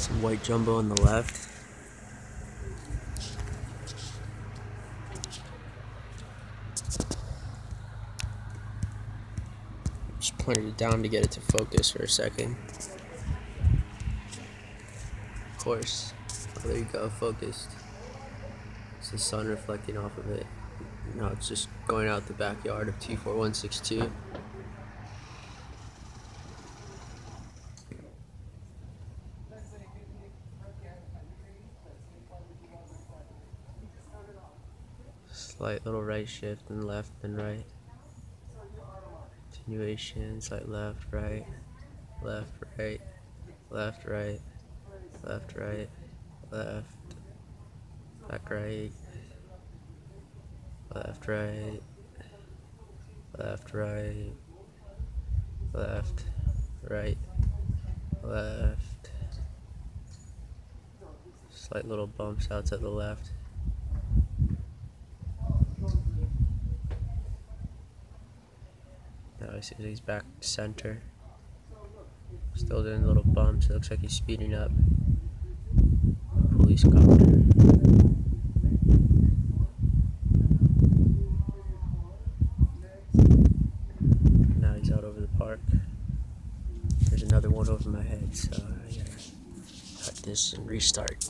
Some white jumbo on the left. Just pointed it down to get it to focus for a second. Of course. Oh, there you go, focused. It's the sun reflecting off of it. Now it's just going out the backyard of T4162. Slight little right shift and left and right. Continuation, slight left, right, left, right, left, right, left, right, left, back right, left, right, left, right, left, right, left. Slight little bumps out to the left. Now I see he's back center. Still doing little bumps. It looks like he's speeding up. Police copter. Now he's out over the park. There's another one over my head, so I gotta cut this and restart.